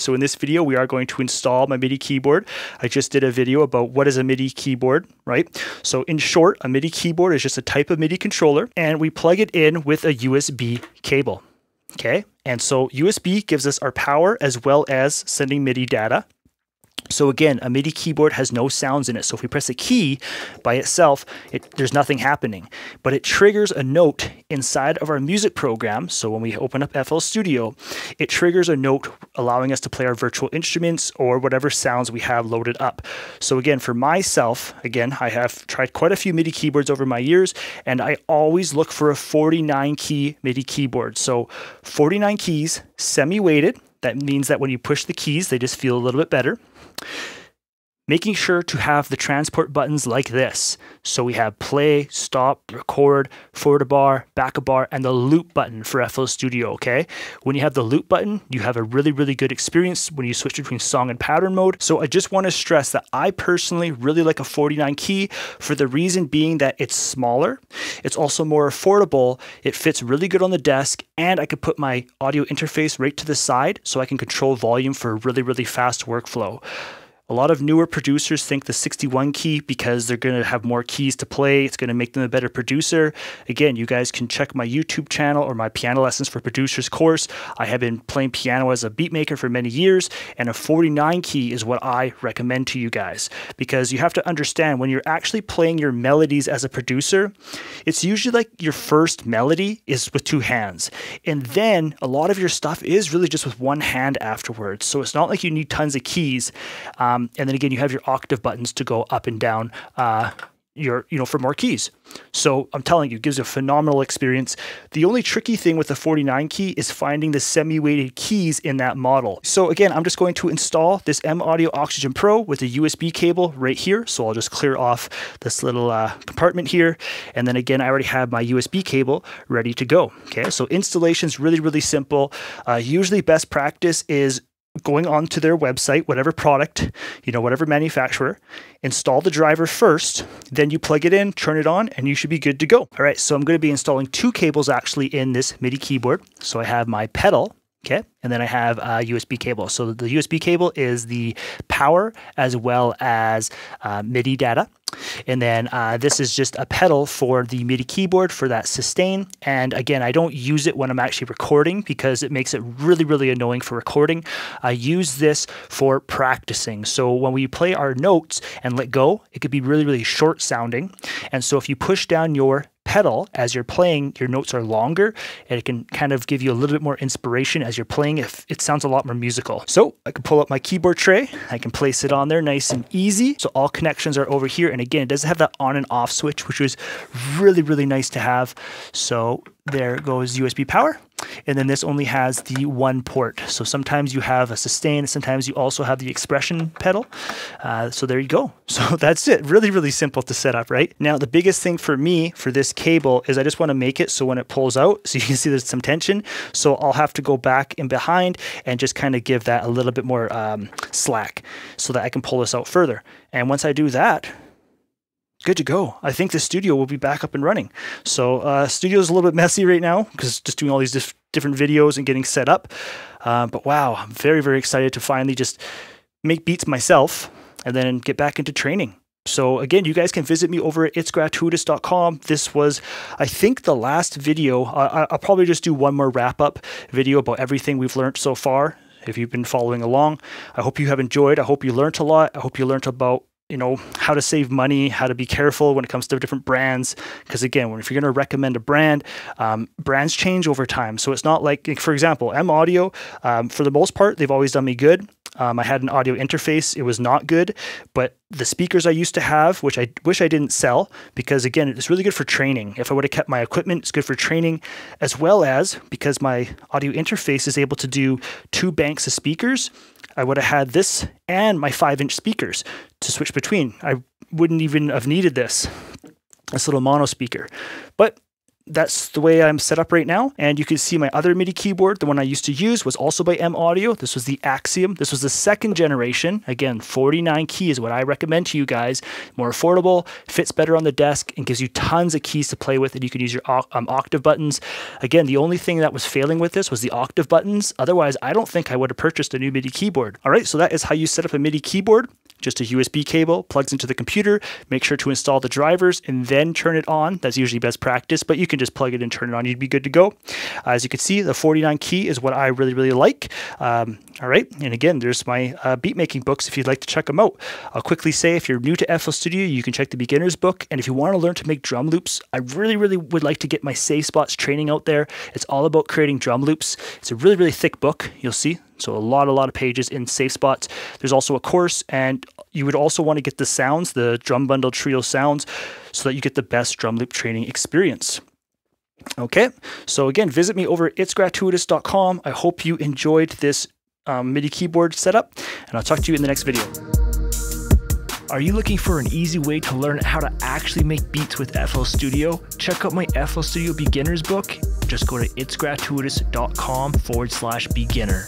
So in this video, we are going to install my MIDI keyboard. I just did a video about what is a MIDI keyboard, right? So in short, a MIDI keyboard is just a type of MIDI controller and we plug it in with a USB cable. Okay, and so USB gives us our power as well as sending MIDI data. So again, a MIDI keyboard has no sounds in it. So if we press a key by itself, it, there's nothing happening. But it triggers a note inside of our music program. So when we open up FL Studio, it triggers a note allowing us to play our virtual instruments or whatever sounds we have loaded up. So again, for myself, again, I have tried quite a few MIDI keyboards over my years, and I always look for a 49 key MIDI keyboard. So 49 keys, semi-weighted. That means that when you push the keys, they just feel a little bit better making sure to have the transport buttons like this. So we have play, stop, record, forward a bar, back a bar, and the loop button for FL Studio, okay? When you have the loop button, you have a really, really good experience when you switch between song and pattern mode. So I just want to stress that I personally really like a 49 key for the reason being that it's smaller, it's also more affordable, it fits really good on the desk, and I could put my audio interface right to the side so I can control volume for a really, really fast workflow. A lot of newer producers think the 61 key because they're going to have more keys to play. It's going to make them a better producer. Again, you guys can check my YouTube channel or my Piano Lessons for Producers course. I have been playing piano as a beat maker for many years, and a 49 key is what I recommend to you guys because you have to understand when you're actually playing your melodies as a producer, it's usually like your first melody is with two hands. And then a lot of your stuff is really just with one hand afterwards. So it's not like you need tons of keys. Um, um, and then again, you have your octave buttons to go up and down uh, your, you know, for more keys. So I'm telling you, gives a phenomenal experience. The only tricky thing with the 49 key is finding the semi-weighted keys in that model. So again, I'm just going to install this M Audio Oxygen Pro with a USB cable right here. So I'll just clear off this little uh, compartment here. And then again, I already have my USB cable ready to go. Okay, so installation is really, really simple. Uh, usually best practice is going onto their website, whatever product, you know, whatever manufacturer, install the driver first, then you plug it in, turn it on, and you should be good to go. All right, so I'm going to be installing two cables actually in this MIDI keyboard. So I have my pedal, okay, and then I have a USB cable. So the USB cable is the power as well as uh, MIDI data. And then uh, this is just a pedal for the MIDI keyboard for that sustain. And again, I don't use it when I'm actually recording because it makes it really, really annoying for recording. I use this for practicing. So when we play our notes and let go, it could be really, really short sounding. And so if you push down your pedal as you're playing, your notes are longer and it can kind of give you a little bit more inspiration as you're playing. If it sounds a lot more musical. So I can pull up my keyboard tray. I can place it on there nice and easy. So all connections are over here. And again, it doesn't have that on and off switch, which was really, really nice to have. So there goes USB power. And then this only has the one port. So sometimes you have a sustain, sometimes you also have the expression pedal. Uh, so there you go. So that's it. Really, really simple to set up, right? Now, the biggest thing for me for this cable is I just want to make it so when it pulls out, so you can see there's some tension. So I'll have to go back in behind and just kind of give that a little bit more um, slack so that I can pull this out further. And once I do that, good to go. I think the studio will be back up and running. So uh, studio is a little bit messy right now because just doing all these dif different videos and getting set up. Uh, but wow, I'm very, very excited to finally just make beats myself and then get back into training. So again, you guys can visit me over at itsgratuitous.com. This was, I think, the last video. I'll probably just do one more wrap up video about everything we've learned so far. If you've been following along, I hope you have enjoyed. I hope you learned a lot. I hope you learned about you know how to save money how to be careful when it comes to different brands. Because again if you're going to recommend a brand um, brands change over time. So it's not like for example m audio um, for the most part they've always done me good um, i had an audio interface it was not good but the speakers i used to have which i wish i didn't sell because again it's really good for training if i would have kept my equipment it's good for training as well as because my audio interface is able to do two banks of speakers I would have had this and my five inch speakers to switch between. I wouldn't even have needed this, this little mono speaker. But that's the way I'm set up right now. And you can see my other MIDI keyboard, the one I used to use, was also by M Audio. This was the Axiom. This was the second generation. Again, 49 keys is what I recommend to you guys. More affordable, fits better on the desk, and gives you tons of keys to play with. And you can use your um, octave buttons. Again, the only thing that was failing with this was the octave buttons. Otherwise, I don't think I would have purchased a new MIDI keyboard. All right, so that is how you set up a MIDI keyboard just a USB cable plugs into the computer. Make sure to install the drivers and then turn it on. That's usually best practice, but you can just plug it and turn it on. You'd be good to go. As you can see, the 49 key is what I really, really like. Um, all right, and again, there's my uh, beat making books if you'd like to check them out. I'll quickly say if you're new to FL Studio, you can check the beginner's book. And if you want to learn to make drum loops, I really, really would like to get my Safe Spots training out there. It's all about creating drum loops. It's a really, really thick book. You'll see so a lot, a lot of pages in safe spots. There's also a course, and you would also want to get the sounds, the drum bundle trio sounds, so that you get the best drum loop training experience. Okay, so again, visit me over at itsgratuitous.com. I hope you enjoyed this um, MIDI keyboard setup, and I'll talk to you in the next video. Are you looking for an easy way to learn how to actually make beats with FL Studio? Check out my FL Studio Beginners book. Just go to itsgratuitous.com forward slash beginner.